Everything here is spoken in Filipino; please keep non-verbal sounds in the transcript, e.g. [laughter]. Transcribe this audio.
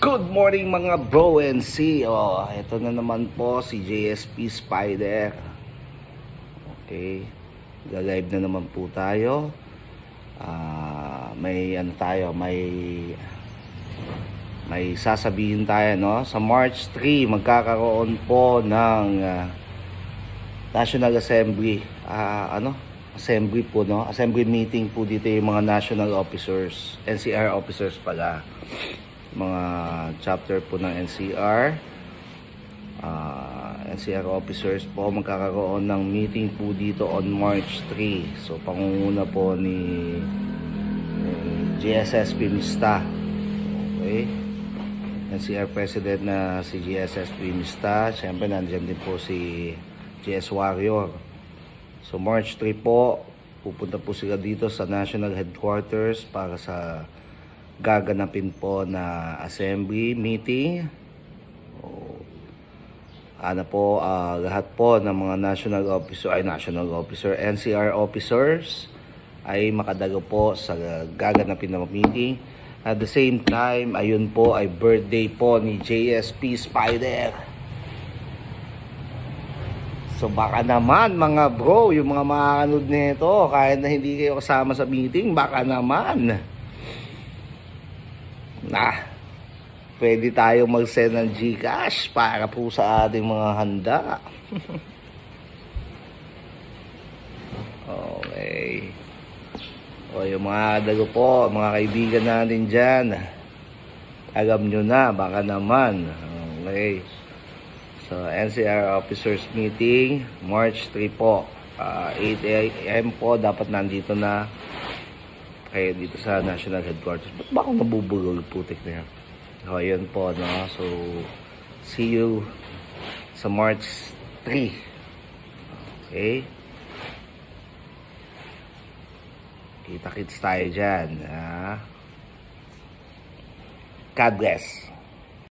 Good morning mga bro and see. Oh, ito na naman po si JSP Spider. Okay. Galive na naman po tayo. Ah, may ano tayo, may may sasabihin tayo no. Sa March 3 magkakaroon po ng ah, National Assembly. Ah, ano? Assembly po no. Assembly meeting po dito yung mga national officers, NCR officers pala mga chapter po ng NCR uh, NCR officers po magkakaroon ng meeting po dito on March 3 so pangunguna po ni eh, GSSP Mista okay? NCR President na si GSSP Mista syempre nandiyan din po si GS Warrior. So March 3 po pupunta po sila dito sa National Headquarters para sa gaganapin po na assembly meeting. O, ano po, ah, lahat po ng mga national officer, ay national officer, NCR officers ay makadalo po sa gaganapin na meeting. At the same time, ayun po ay birthday po ni JSP Spider. So baka naman mga bro, yung mga makakanood nito, kahit na hindi kayo kasama sa meeting, baka naman na pwede tayo mag-send ng Gcash para po sa ating mga handa. [laughs] okay. O yung mga dago po, mga kaibigan natin dyan, alam nyo na, baka naman. Okay. So, NCR Officers Meeting, March 3 po. Uh, 8 a.m. po, dapat nandito na kayo dito sa National Headquarters. Ba't ba ako nabubulol putik na yan? O, yun po, no? So, see you sa March 3. Okay? Kita-kits tayo dyan. Ah. God bless.